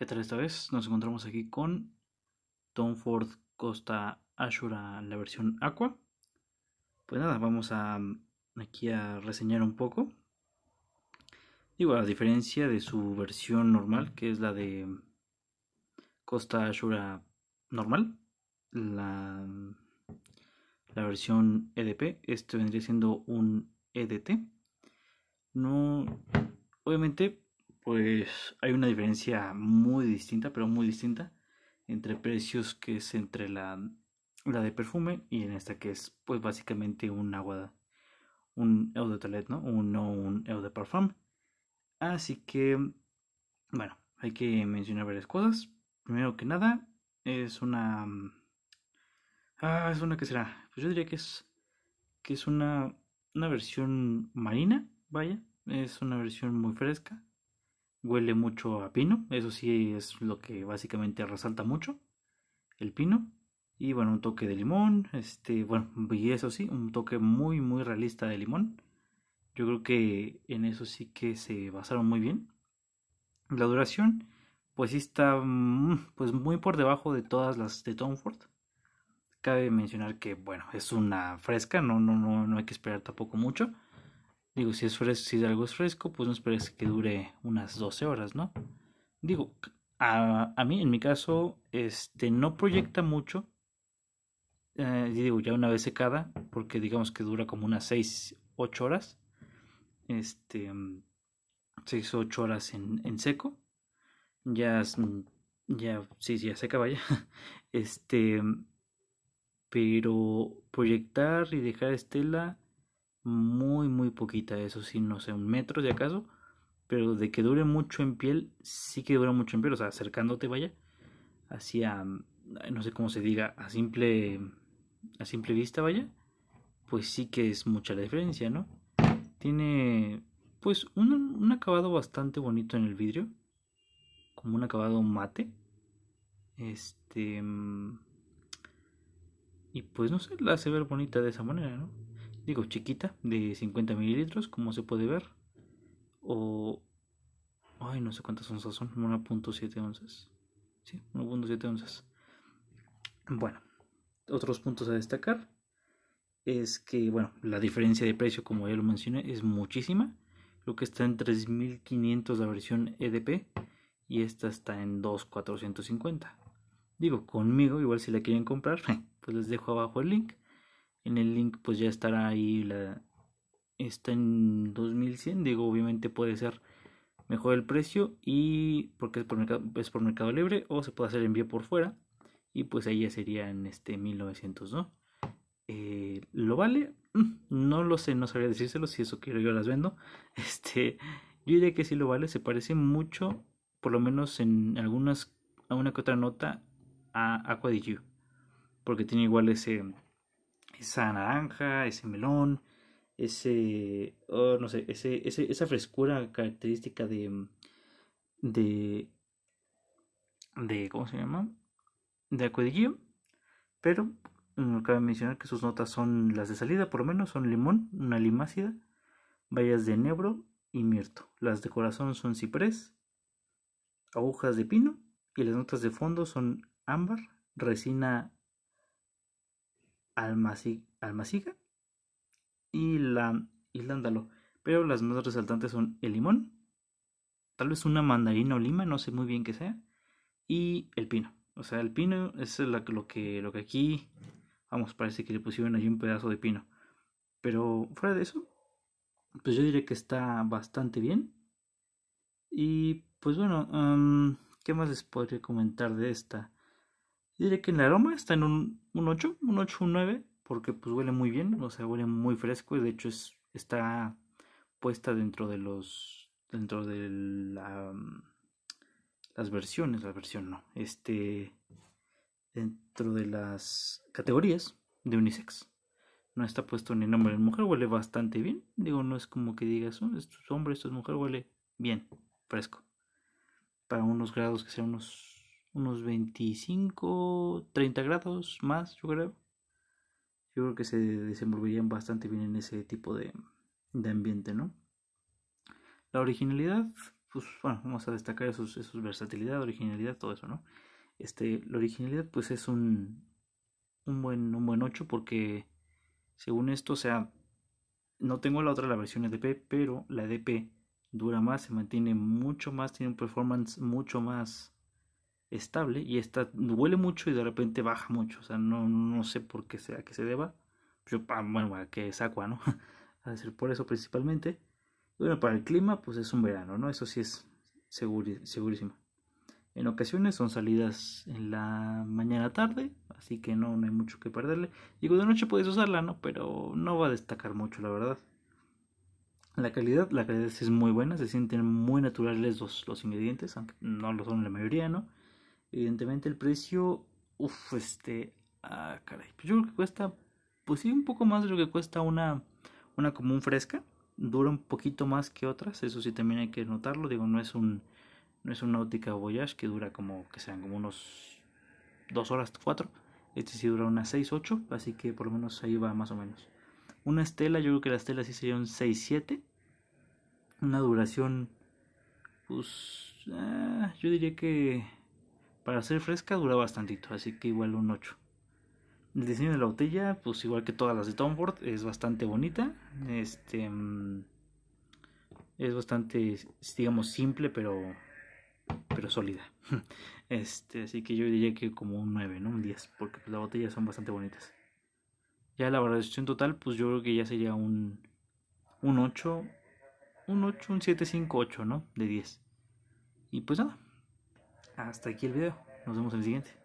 ¿Qué tal esta vez? Nos encontramos aquí con Tom Ford Costa Ashura, la versión Aqua. Pues nada, vamos a aquí a reseñar un poco. Digo, a diferencia de su versión normal, que es la de Costa Ashura normal, la, la versión EDP, este vendría siendo un EDT. No, obviamente, pues hay una diferencia muy distinta, pero muy distinta entre precios que es entre la, la de perfume y en esta que es pues básicamente un agua, un eau de toilette, ¿no? Un, no un eau de parfum. Así que, bueno, hay que mencionar varias cosas. Primero que nada, es una... Ah, es una que será. Pues yo diría que es que es una, una versión marina, vaya. Es una versión muy fresca. Huele mucho a pino. Eso sí es lo que básicamente resalta mucho. El pino. Y bueno, un toque de limón. Este, bueno, y eso sí, un toque muy, muy realista de limón. Yo creo que en eso sí que se basaron muy bien. La duración, pues sí está mm, pues muy por debajo de todas las de Tom Ford. Cabe mencionar que, bueno, es una fresca, no, no, no, no hay que esperar tampoco mucho. Digo, si es fresco, si algo es fresco, pues no esperes que dure unas 12 horas, ¿no? Digo, a, a mí, en mi caso, este no proyecta mucho. Eh, digo, ya una vez secada, porque digamos que dura como unas 6, 8 horas. Este, 6, 8 horas en, en seco. Ya, ya, sí, ya seca, vaya. Este, pero proyectar y dejar estela muy muy poquita eso sí no sé un metro de acaso pero de que dure mucho en piel sí que dura mucho en piel o sea acercándote vaya hacia no sé cómo se diga a simple a simple vista vaya pues sí que es mucha la diferencia no tiene pues un, un acabado bastante bonito en el vidrio como un acabado mate este y pues no sé, la hace ver bonita de esa manera, ¿no? Digo, chiquita, de 50 mililitros, como se puede ver. O... Ay, no sé cuántas onzas son, 1.7 onzas. Sí, 1.7 onzas. Bueno, otros puntos a destacar es que, bueno, la diferencia de precio, como ya lo mencioné, es muchísima. Lo que está en 3.500 la versión EDP y esta está en 2.450. Digo, conmigo, igual si la quieren comprar, pues les dejo abajo el link. En el link pues ya estará ahí la... Está en 2100, digo, obviamente puede ser mejor el precio y porque es por mercado, es por mercado libre o se puede hacer envío por fuera y pues ahí ya sería en este 1900, ¿no? Eh, ¿Lo vale? Mm, no lo sé, no sabría decírselo, si eso quiero yo las vendo. Este, yo diría que sí lo vale, se parece mucho, por lo menos en algunas, a una que otra nota, a Aqua porque tiene igual ese esa naranja, ese melón, ese oh, no sé, ese, ese, esa frescura característica de de de ¿cómo se llama? de acuedillo, pero mm, cabe mencionar que sus notas son las de salida, por lo menos son limón, una limácida, bayas de enebro y mirto. Las de corazón son ciprés, agujas de pino y las notas de fondo son ámbar, resina almaciga y la islándalo. Pero las más resaltantes son el limón, tal vez una mandarina o lima, no sé muy bien qué sea, y el pino. O sea, el pino es lo que, lo que aquí, vamos, parece que le pusieron ahí un pedazo de pino. Pero fuera de eso, pues yo diría que está bastante bien. Y pues bueno, ¿qué más les podría comentar de esta? Diré que en el aroma está en un, un 8, un 8, un 9, porque pues huele muy bien, o sea, huele muy fresco y de hecho es, está puesta dentro de los, dentro de la, las versiones, la versión no, este, dentro de las categorías de unisex. No está puesto ni nombre de mujer, huele bastante bien. Digo, no es como que digas, oh, esto es hombre, esto es mujer, huele bien, fresco. Para unos grados que sean unos unos 25, 30 grados más, yo creo. Yo creo que se desenvolverían bastante bien en ese tipo de, de ambiente, ¿no? La originalidad, pues bueno, vamos a destacar esos, esos versatilidad, originalidad, todo eso, ¿no? Este, la originalidad pues es un, un buen, un buen 8 porque según esto, o sea, no tengo la otra, la versión EDP, pero la EDP dura más, se mantiene mucho más, tiene un performance mucho más estable y esta duele mucho y de repente baja mucho, o sea, no, no sé por qué sea que se deba, yo, bueno, que es agua, ¿no? a decir por eso principalmente. Bueno, para el clima, pues es un verano, ¿no? Eso sí es segurísimo. En ocasiones son salidas en la mañana tarde, así que no, no hay mucho que perderle. Digo, de noche puedes usarla, ¿no? Pero no va a destacar mucho, la verdad. La calidad, la calidad es muy buena, se sienten muy naturales los, los ingredientes, aunque no lo son la mayoría, ¿no? Evidentemente el precio, uff, este, ah, caray, pues yo creo que cuesta, pues sí, un poco más de lo que cuesta una, una común fresca, dura un poquito más que otras, eso sí también hay que notarlo, digo, no es un, no es una Nautica Voyage que dura como, que sean como unos dos horas, cuatro, este sí dura unas 6, 8, así que por lo menos ahí va más o menos. Una estela, yo creo que la estela sí sería un 6-7. Una duración, pues, ah, yo diría que para ser fresca dura bastantito, así que igual un 8. El diseño de la botella, pues igual que todas las de Tom Ford, es bastante bonita. Este es bastante, digamos, simple, pero pero sólida. Este, así que yo diría que como un 9, ¿no? Un 10, porque pues, las botellas son bastante bonitas. Ya la valoración total, pues yo creo que ya sería un un 8, un 8, un 7, 5, 8, ¿no? De 10. Y pues nada. Hasta aquí el video. Nos vemos en el siguiente.